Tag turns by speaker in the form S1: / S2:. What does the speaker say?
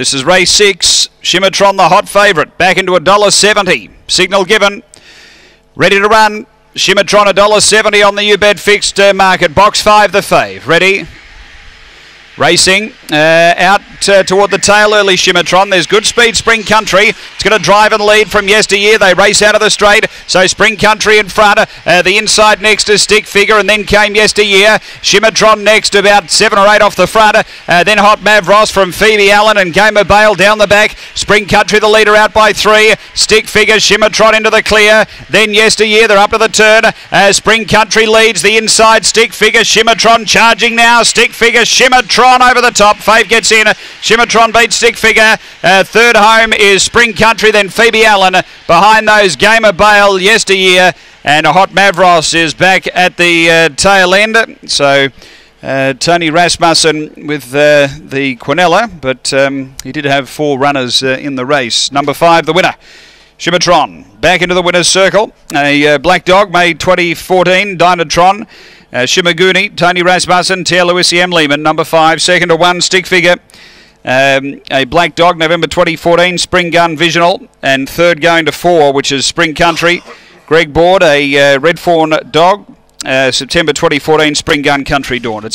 S1: This is race six. Shimmertron, the hot favourite, back into a dollar seventy. Signal given. Ready to run. Shimmertron, a dollar seventy on the UBET fixed uh, market. Box five, the fave. Ready. Racing uh, out uh, toward the tail early Shimmertron. There's good speed Spring Country. It's going to drive and lead from yesteryear. They race out of the straight. So Spring Country in front. Uh, the inside next is Stick Figure and then came yesteryear. Shimmertron next about seven or eight off the front. Uh, then Hot Mavros from Phoebe Allen and Gamer Bale down the back. Spring Country the leader out by three. Stick Figure Shimmertron into the clear. Then yesteryear they're up to the turn. Uh, Spring Country leads the inside. Stick Figure Shimmertron charging now. Stick Figure Shimmertron over the top. Fave gets in. Shimmertron beats Stick Figure. Uh, third home is Spring Country, then Phoebe Allen. Behind those, Gamer Bale yesteryear. And a Hot Mavros is back at the uh, tail end. So uh, Tony Rasmussen with uh, the Quinella, but um, he did have four runners uh, in the race. Number five, the winner. Shimmertron back into the winner's circle. A uh, black dog made 2014, Dynatron. Uh, Shimaguni, Tony Rasmussen, Tia Lewis, M. Lehman, number five, second to one, stick figure. Um, a black dog, November 2014, Spring Gun Visional, and third going to four, which is Spring Country. Greg Board, a uh, Red Fawn dog, uh, September 2014, Spring Gun Country Dawn. It's